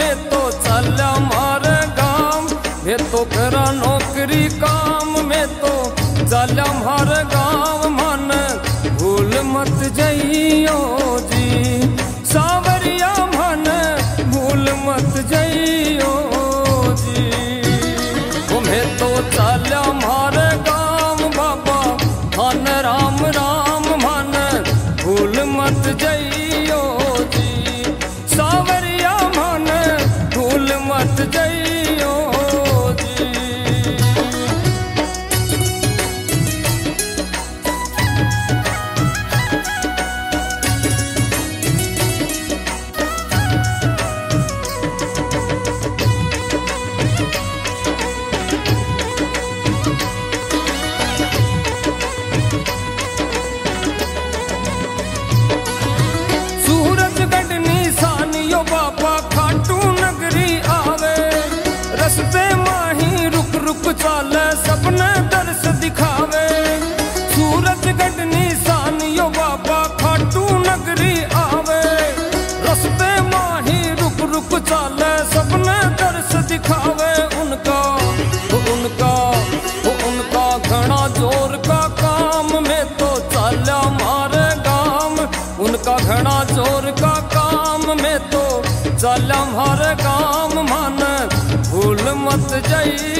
मैं तो चल मारे गाम ये तो करा नौकरी काम, में तो चल मारे गाँव मन भूल मत जइयो जी, सावरिया मन भूल मत जइयो जी। मैं तो चल मारे गाम, बाबा धन राम राम, मन भूल मत जइयो वाले सपने दर्श दिखावे। सूरज गढ़नी सानियो बाबा खाटू नगरी आवे। रस्ते माही रुक रुक चाले सपने दर्श दिखावे। उनका वो उनका वो उनका घना ज़ोर का काम में तो चाला मारे काम उनका घना ज़ोर का काम में तो चाला मारे काम मान भूल मत जाई।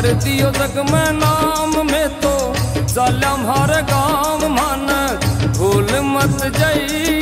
कर दियो जग में नाम में तो जालम हर गाँव मानक भूल मत जाई।